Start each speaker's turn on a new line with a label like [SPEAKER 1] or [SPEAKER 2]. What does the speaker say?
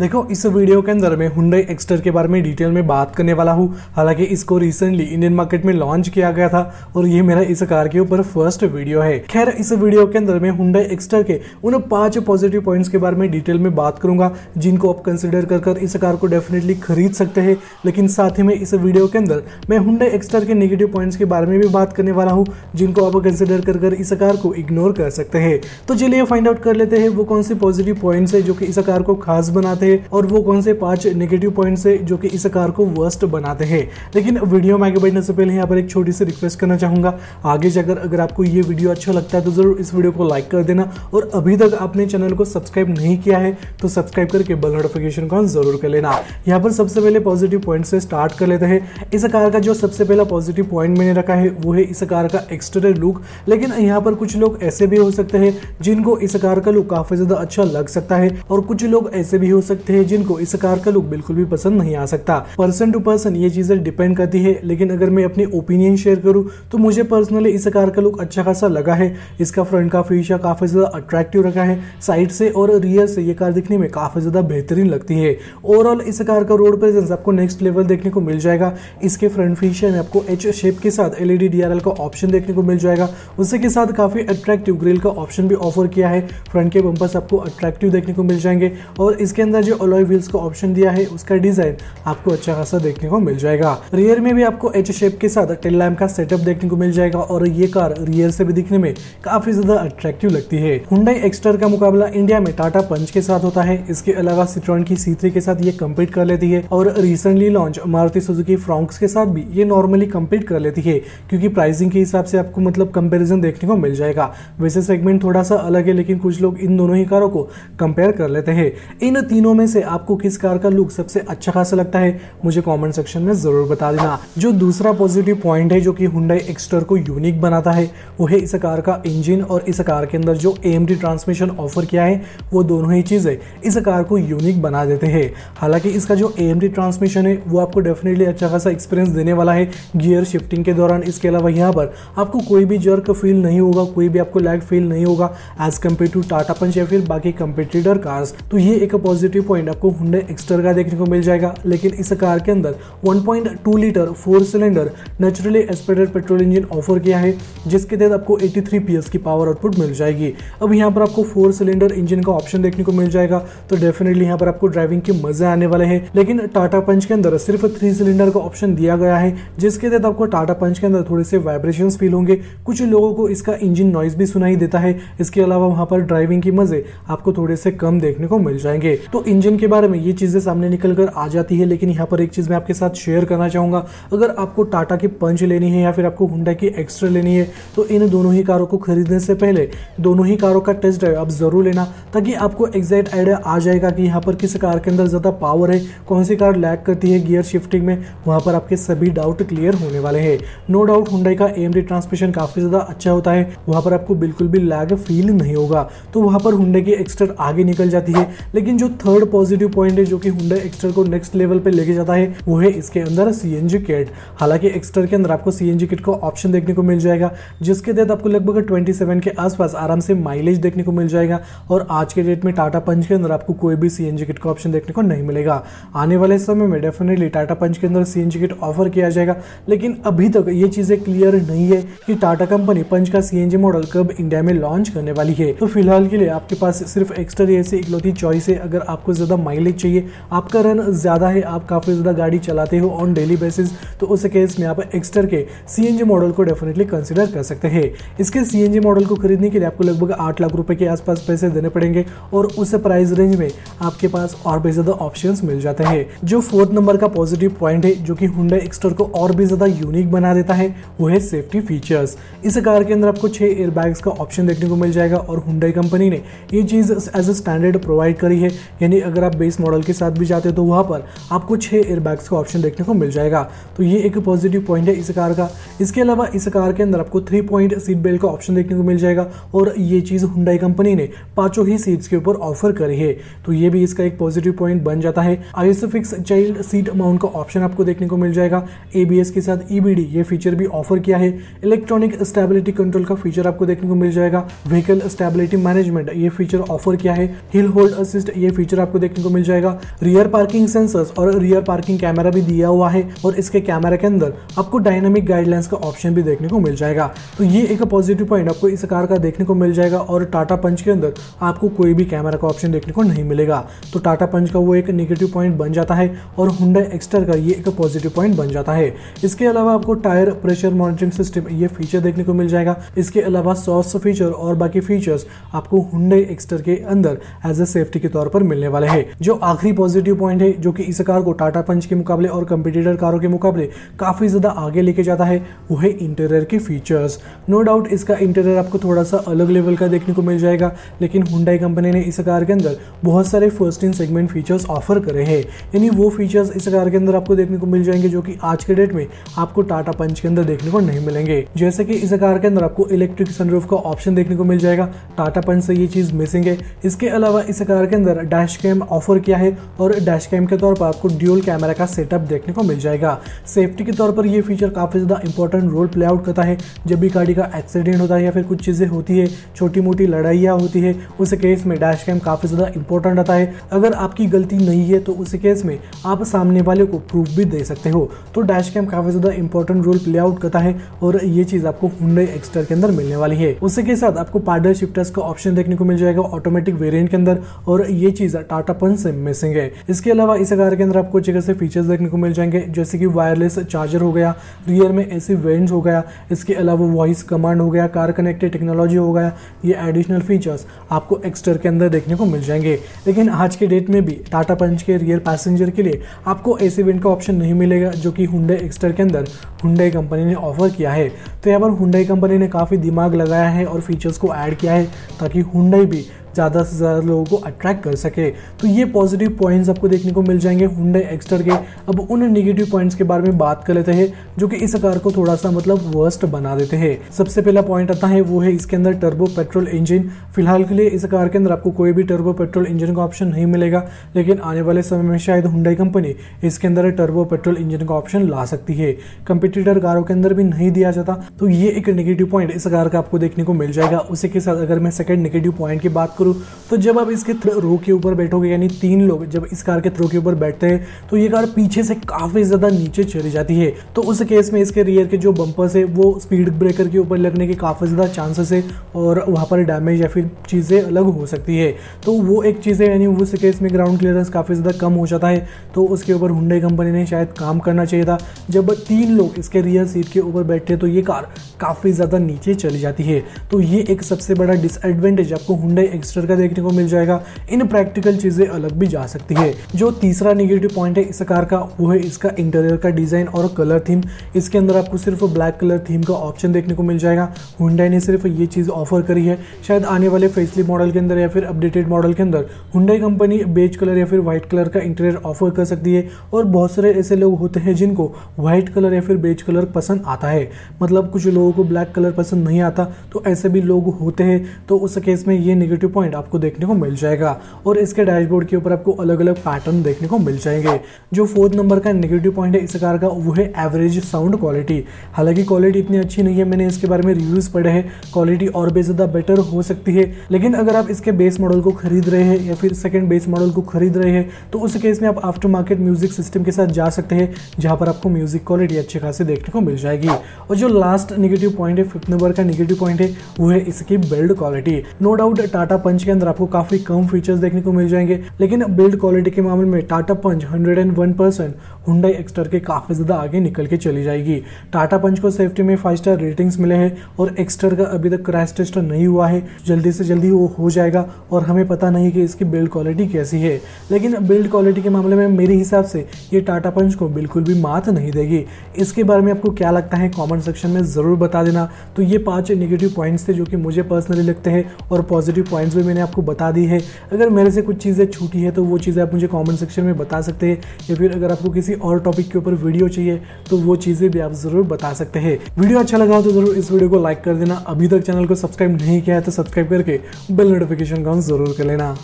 [SPEAKER 1] देखो, इस वीडियो के अंदर मैं हुंडई एक्सटर के बारे में डिटेल में बात करने वाला हूँ। हालाँकि इसको रिसेंटली इंडियन मार्केट में लॉन्च किया गया था और ये मेरा इस कार के ऊपर फ़र्स्ट वीडियो है। खैर, इस वीडियो के अंदर मैं हुंडई एक्सटर के उन पाँच पॉजिटिव पॉइंट्स के बारे में डिटेल में बात करूँगा, जिनको आप कंसिडर कर कर इस कार को डेफिनेटली खरीद सकते हैं। लेकिन साथ ही में इस वीडियो के अंदर मैं हुंडई एक्सटर के नेगेटिव पॉइंट्स के बारे में भी बात करने वाला हूँ, जिनको आप कंसिडर कर कर इस कार को इग्नोर कर सकते हैं। तो चलिए फाइंड आउट कर लेते हैं, वो कौन से पॉजिटिव पॉइंट्स है जो कि इस कार को खास बनाते हैं। और वो कौन से पाँच नेगेटिव पॉइंट्स है जो कि इस कार को वर्स्ट बनाते हैं। लेकिन वीडियो में आगे बढ़ने से पहले यहाँ पर एक छोटी सी रिक्वेस्ट करना चाहूँगा। आगे जाकर अगर आपको ये वीडियो अच्छा लगता है तो ज़रूर इस वीडियो को लाइक कर देना और अभी तक आपने चैनल को सब्सक्राइब नहीं किया है तो सब्सक्राइब करके बेल नोटिफिकेशन को ज़रूर कर लेना। यहाँ पर सबसे पहले पॉजिटिव पॉइंट से स्टार्ट कर लेते हैं। इस कार का जो सबसे पहला पॉजिटिव पॉइंट मैंने रखा है, वो है इस कार का एक्सटीरियर लुक लेकिन यहाँ पर कुछ लोग ऐसे भी हो सकते हैं जिनको इस कार का लुक काफ़ी ज़्यादा अच्छा लग सकता है और कुछ लोग ऐसे भी हो सकते हैं जिनको इस कार का लुक बिल्कुल भी पसंद नहीं आ सकता। पर्सन टू पर्सन ये चीज़ें डिपेंड करती है, लेकिन अगर मैं अपनी ओपिनियन शेयर करूँ तो मुझे पर्सनली इस कार का लुक अच्छा खासा लगा है। इसका फ्रंट का फीचर काफ़ी ज़्यादा अट्रैक्टिव रखा है। साइड से और रियर से ये कार दिखने में काफ़ी ज़्यादा बेहतरीन लगती है। ओवरऑल इस कार का रोड प्रेजेंस आपको नेक्स्ट लेवल देखने को मिल जाएगा। इसके फ्रंट फीचर में आपको एच शेप के साथ एलईडी डीआरएल का ऑप्शन देखने को मिल जाएगा। उसी के साथ काफ़ी अट्रैक्टिव ग्रिल का ऑप्शन भी ऑफ़र किया है। फ्रंट के बम्पर्स आपको अट्रैक्टिव देखने को मिल जाएँगे। और इसके अंदर जो अलॉय व्हील्स का ऑप्शन दिया है, उसका डिज़ाइन आपको अच्छा खासा देखने को मिल जाएगा। रियर में भी आपको एच शेप के साथ टेल लैम्प का सेटअप देखने को मिल जाएगा और ये कार रियर से भी दिखने में काफ़ी ज़्यादा अट्रैक्टिव लगती है। हुंडई एक्सटर का मुकाबला इंडिया में टाटा पंच के साथ होता है। इसके अलावा सिट्रॉन की सी के साथ ये कम्पीट कर लेती है और recently launch Maruti Suzuki Fronx के साथ भी ये नॉर्मली कम्पीट कर लेती है, क्योंकि प्राइसिंग के हिसाब से आपको मतलब कंपेरिजन देखने को मिल जाएगा। वैसे सेगमेंट थोड़ा सा अलग है, लेकिन कुछ लोग इन दोनों ही कारों को कंपेयर कर लेते हैं। इन तीनों में से आपको किस कार का लुक सबसे अच्छा खासा लगता है, मुझे कमेंट सेक्शन में ज़रूर बता देना। जो दूसरा पॉजिटिव पॉइंट है, जो कि हुंडई एक्सटर को यूनिक बनाता है, वो है इस कार का इंजन और इस कार के अंदर जो ए ट्रांसमिशन ऑफ़र किया है, वो दोनों ही चीज़ें इस कार को यूनिक बना देते हैं। हालाँकि इसका जो ए ट्रांसमिशन है, वो आपको डेफिनेटली अच्छा खासा एक्सपीरियंस देने वाला है गियर शिफ्टिंग के दौरान। इसके अलावा यहाँ पर आपको कोई भी जर्क फील नहीं होगा, कोई भी आपको लैग फील नहीं होगा as compare to Tata Punch या फिर बाकी कंपेटिटर कार्स तो ये एक पॉजिटिव पॉइंट आपको हुंडई एक्सटर का देखने को मिल जाएगा। लेकिन इस कार के अंदर 1.2 litre four cylinder naturally aspirated petrol engine offer किया है, जिसके तहत आपको 83 पीएस की पावर आउटपुट मिल जाएगी। अब यहाँ पर आपको फोर सिलेंडर इंजन का ऑप्शन देखने को मिल जाएगा। तो डेफिनेटली यहाँ पर आपको ड्राइविंग के मज़े आने वाले हैं। लेकिन टाटा पंच के अंदर सिर्फ़ थ्री सिलेंडर का ऑप्शन दिया गया है, जिसके तहत आपको टाटा पंच के अंदर थोड़े से वाइब्रेशन फील होंगे। कुछ लोगों को इसका इंजन नॉइज़ भी सुनाई देता है। इसके अलावा वहाँ पर ड्राइविंग के मज़े आपको थोड़े से कम देखने को मिल जाएँगे। तो इंजन के बारे में ये चीज़ें सामने निकल कर आ जाती है, लेकिन यहाँ पर एक चीज़ मैं आपके साथ शेयर करना चाहूँगा। अगर आपको टाटा की पंच लेनी है या फिर आपको हुंडा की एक्स्ट्रा लेनी है तो इन दोनों ही कारों को खरीदने से पहले दोनों ही कारों का टेस्ट ड्राइव आप ज़रूर लेना, ताकि आपको एग्जैक्ट आइडिया आ जाएगा कि यहाँ पर किस कार के अंदर ज़्यादा पावर है, कौन सी कार लैग करती है गियर शिफ्टिंग में, वहाँ पर आपके सभी डाउट क्लियर होने वाले हैं। नो डाउट हुंडई का एमडी ट्रांसमिशन काफ़ी ज़्यादा अच्छा होता है, वहाँ पर आपको बिल्कुल भी लैग फील नहीं होगा। तो वहाँ पर हुंडई की एक्स्टर आगे निकल जाती है, लेकिन जो थर्ड पॉजिटिव पॉइंट है जो कि हुंडई एक्स्टर को नेक्स्ट लेवल पे लेके जाता है, वो है इसके अंदर सीएनजी किट हालाँकि एक्स्टर के अंदर आपको सीएनजी किट का ऑप्शन देखने को मिल जाएगा, जिसके तहत आपको लगभग 27 के आसपास आराम से माइलेज देखने को मिल जाएगा और आज के डेट में टाटा पंच के अंदर आपको कोई भी सीएनजी किट का ऑप्शन देखने को नहीं मिलेगा। आने वाले समय में डेफिनेटली टाटा पंच के अंदर सीएनजी किट ऑफ़र किया जाएगा, लेकिन अभी तक ये चीज़ें क्लियर नहीं है कि टाटा कंपनी पंच का सीएनजी मॉडल कब इंडिया में लॉन्च करने वाली है। तो फ़िलहाल के लिए आपके पास सिर्फ़ एक्स्टर ऐसी इकलौती चॉइस है। अगर आपको ज़्यादा माइलेज चाहिए। आपका रन ज़्यादा है, आप काफ़ी ज़्यादा गाड़ी चलाते हो ऑन डेली बेसिस तो उस केस में आप एक्स्टर के सीएनजी मॉडल को डेफिनेटली कंसिडर कर सकते हैं। इसके सीएनजी मॉडल को खरीदने के लिए आपको लगभग आठ लाख रुपए के आसपास पैसे देने पड़ेंगे और उस प्राइस रेंज में आपके पास और भी ज़्यादा ऑप्शन मिल जाते हैं। जो फोर्थ नंबर का पॉजिटिव पॉइंट है, जो कि हुंडई एक्स्टर को और भी ज़्यादा यूनिक बना देता है, वो है सेफ्टी फीचर्स इस कार के अंदर आपको छह एयरबैग्स का ऑप्शन देखने को मिल जाएगा और हुंडई कंपनी ने ये चीज़ एज अ स्टैंडर्ड प्रोवाइड करी है, यानी अगर आप बेस मॉडल के साथ भी जाते हो तो वहाँ पर आपको छह एयरबैग्स का ऑप्शन देखने को मिल जाएगा। तो ये एक पॉजिटिव पॉइंट है इस कार का। इसके अलावा इस कार के अंदर आपको थ्री पॉइंट सीट बेल्ट का ऑप्शन देखने को मिल जाएगा और ये चीज़ हुंडई कंपनी ने पाँचों ही सीट्स के ऊपर ऑफ़र करी है। तो ये भी इसका एक पॉजिटिव पॉइंट बन जाता है। आइसोफिक्स चाइल्ड सीट माउंट का ऑप्शन आपको देखने को मिल जाएगा। एबीएस के साथ ईबीडी ये फीचर भी ऑफ़र किया है। इलेक्ट्रॉनिक स्टेबिलिटी कंट्रोल का फीचर आपको देखने को मिल जाएगा। व्हीकल स्टेबिलिटी मैनेजमेंट ये फीचर ऑफ़र किया है। हिल होल्ड असिस्ट ये फीचर आपको देखने को मिल जाएगा। रियर पार्किंग सेंसर्स और रियर पार्किंग कैमरा भी दिया हुआ है और इसके कैमरा के अंदर आपको डायनामिक गाइडलाइंस का ऑप्शन भी देखने को मिल जाएगा। तो ये एक पॉजिटिव पॉइंट आपको इस कार का देखने को मिल जाएगा और टाटा पंच के अंदर आपको कोई भी कैमरा का ऑप्शन देखने को नहीं मिलेगा। तो टाटा पंच का वो एक निगेटिव पॉइंट बन जाता है और हुंडा एक्सटर का ये एक पॉजिटिव पॉइंट बन जाता है। इसके अलावा आपको टायर प्रेशर मॉनिटरिंग सिस्टम ये फीचर देखने को मिल जाएगा। इसके अलावा सॉस फीचर और बाकी फीचर्स आपको हुंडई एक्सटर के अंदर एज ए सेफ्टी के तौर पर मिलने वाले हैं। जो आखिरी पॉजिटिव पॉइंट है, जो कि इस कार को टाटा पंच के मुकाबले और कंपिटिटर कारों के मुकाबले काफ़ी ज़्यादा आगे लेके जाता है, वो है इंटीरियर के फीचर्स नो डाउट इसका इंटीरियर आपको थोड़ा सा अलग लेवल का देखने को मिल जाएगा, लेकिन हुंडई कंपनी ने इस कार के अंदर बहुत सारे first in segment features offer करे हैं। यानी वो फीचर्स इस कार के अंदर आपको देखने को मिल जाएँगे, जो कि आज के डेट में आपको टाटा पंच के अंदर देखने को नहीं मिलेंगे। जैसे कि इस कार के अंदर आपको इलेक्ट्रिक सनरूफ का ऑप्शन देखने को मिल जाएगा। टाटा पंच से ये चीज़ मिसिंग है। इसके अलावा इस कार के अंदर डैश कैम ऑफ़र किया है और डैश कैम के तौर पर आपको ड्यूल कैमरा का सेटअप देखने को मिल जाएगा। सेफ्टी के तौर पर यह फीचर काफ़ी ज़्यादा इंपॉर्टेंट रोल प्ले आउट करता है। जब भी गाड़ी का एक्सीडेंट होता है या फिर कुछ चीज़ें होती है छोटी मोटी लड़ाइयाँ होती है, उस केस में डैश कैम काफ़ी ज़्यादा इंपॉर्टेंट रहता है। अगर आपकी गलती नहीं है तो उस केस में आप सामने वाले को प्रूफ भी दे सकते हो। तो डैश कैम काफ़ी ज़्यादा इंपॉर्टेंट रोल प्ले आउट करता है और ये चीज़ आपको हुंडई एक्सटर के अंदर मिलने वाली है। उसी के साथ आपको पार्डर शिफ्टर्स का ऑप्शन देखने को मिल जाएगा ऑटोमेटिक वेरियंट के अंदर और ये चीज़ टाटा पंच से मिसिंग है। इसके अलावा इस कार के अंदर आपको जगह से फीचर्स देखने को मिल जाएँगे, जैसे कि वायरलेस चार्जर हो गया रियर में एसी वेंट हो गया, इसके अलावा वॉइस कमांड हो गया कार कनेक्टेड टेक्नोलॉजी हो गया, ये एडिशनल फीचर्स आपको एक्सटर के अंदर देखने को मिल जाएँगे। लेकिन आज के डेट में भी टाटा पंच के रियर पैसेंजर के लिए आपको एसी वेंट का ऑप्शन नहीं मिलेगा, जो कि हुडे एक्सटर के अंदर हुंडई कंपनी ने ऑफ़र किया है। तो यहाँ पर हुंडई कंपनी ने काफ़ी दिमाग लगाया है और फीचर्स को ऐड किया है ताकि हुंडई भी ज़्यादा से ज़्यादा लोगों को अट्रैक्ट कर सके। तो ये पॉजिटिव पॉइंट्स आपको देखने को मिल जाएँगे हुंडई एक्स्टर के। अब उन नेगेटिव पॉइंट्स के बारे में बात कर लेते हैं, जो कि इस कार को थोड़ा सा मतलब वर्स्ट बना देते हैं। सबसे पहला पॉइंट आता है, वो है इसके अंदर टर्बो पेट्रोल इंजन फ़िलहाल के लिए इस कार के अंदर आपको कोई भी टर्बो पेट्रोल इंजन का ऑप्शन नहीं मिलेगा, लेकिन आने वाले समय में शायद हुंडई कंपनी इसके अंदर टर्बो पेट्रोल इंजन का ऑप्शन ला सकती है। कंपिटिटर कारों के अंदर भी नहीं दिया जाता तो ये एक नेगेटिव पॉइंट इस कार का आपको देखने को मिल जाएगा। उसी के साथ अगर मैं सेकंड नेगेटिव पॉइंट की बात करूँ तो जब आप इसके रो के ऊपर बैठोगे, यानी तीन लोग जब इस कार के थ्रो के ऊपर बैठते हैं तो ये कार पीछे से काफ़ी ज़्यादा नीचे चली जाती है। तो उस केस में इसके रियर के जो बम्पर्स है, वो स्पीड ब्रेकर के ऊपर लगने के काफ़ी ज़्यादा चांसेस है और वहाँ पर डैमेज या फिर चीज़ें अलग हो सकती है। तो वो एक चीज़ है, यानी उस केस में ग्राउंड क्लियरेंस काफ़ी ज़्यादा कम हो जाता है। तो उसके ऊपर हुंडई कंपनी ने शायद काम करना चाहिए था। जब तीन लोग इसके रियर सीट के ऊपर बैठे तो ये कार काफ़ी ज़्यादा नीचे चली जाती है। तो ये एक सबसे बड़ा डिसएडवांटेज आपको हुंडई एक्सटर का देखने को मिल जाएगा। इन प्रैक्टिकल चीज़ें अलग भी जा सकती है। जो तीसरा निगेटिव पॉइंट है इस कार का, वो है इसका इंटीरियर का डिज़ाइन और कलर थीम इसके अंदर आपको सिर्फ़ ब्लैक कलर थीम का ऑप्शन देखने को मिल जाएगा। हुंडई ने सिर्फ़ ये चीज़ ऑफ़र करी है। शायद आने वाले फेसली मॉडल के अंदर या फिर अपडेटेड मॉडल के अंदर हुंडई कंपनी बेज कलर या फिर व्हाइट कलर का इंटीरियर ऑफ़र कर सकती है। और बहुत सारे ऐसे लोग होते हैं जिनको व्हाइट कलर या फिर बेज कलर पसंद आता है। मतलब कुछ लोगों को ब्लैक कलर पसंद नहीं आता तो ऐसे भी लोग होते हैं तो उस केस में ये नेगेटिव पॉइंट आपको देखने को मिल जाएगा। और इसके डैशबोर्ड के ऊपर आपको अलग अलग पैटर्न देखने को मिल जाएँगे। जो फोर्थ नंबर का नेगेटिव पॉइंट है, इस कार का, वो है एवरेज साउंड क्वालिटी हालाँकि क्वालिटी इतनी अच्छी नहीं है, मैंने इसके बारे में रिव्यूज़ पढ़े हैं क्वालिटी और भी ज़्यादा बेटर हो सकती है। लेकिन अगर आप इसके बेस मॉडल को खरीद रहे हैं, या फिर सेकेंड बेस मॉडल को खरीद रहे हैं तो उस केस में आप आफ्टर मार्केट म्यूज़िक सिस्टम के साथ जा सकते हैं, जहाँ पर आपको म्यूज़िक क्वालिटी अच्छी खासी देखने को मिल जाएगी। और जो लास्ट नेगेटिव पॉइंट है फिफ्थ नंबर का नेगेटिव पॉइंट है, वो है इसकी build quality no doubt Tata Punch के अंदर आपको काफ़ी कम फीचर्स देखने को मिल जाएँगे, लेकिन बिल्ड क्वालिटी के मामले में Tata Punch hundred and one percent Hyundai Exter के काफ़ी ज़्यादा आगे निकल के चली जाएगी. टाटा पंच को सेफ्टी में फाइव स्टार रेटिंग्स मिले हैं और एक्सटर का अभी तक क्रैश टेस्ट नहीं हुआ है. जल्दी से जल्दी वो हो जाएगा और हमें पता नहीं कि इसकी बिल्ड क्वालिटी कैसी है. लेकिन बिल्ड क्वालिटी के मामले में मेरे हिसाब से ये टाटा पंच को बिल्कुल भी मात नहीं देगी. इसके बारे में आपको क्या लगता है? कॉमेंट सेक्शन में ज़रूर बता देना। तो ये पाँच नेगेटिव पॉइंट्स थे जो कि मुझे पर्सनली लगते हैं और पॉजिटिव पॉइंट्स भी मैंने आपको बता दी है। अगर मेरे से कुछ चीज़ें छूटी है तो वो चीज़ें आप मुझे कॉमेंट सेक्शन में बता सकते हैं। या फिर अगर आपको किसी और टॉपिक के ऊपर वीडियो चाहिए तो वो चीज़ें भी आप ज़रूर बता सकते हैं। वीडियो अच्छा लगा हो तो ज़रूर इस वीडियो को लाइक कर देना। अभी तक चैनल को सब्सक्राइब नहीं किया है तो सब्सक्राइब करके बेल नोटिफिकेशन का ऑन ज़रूर कर लेना।